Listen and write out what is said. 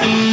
Bye.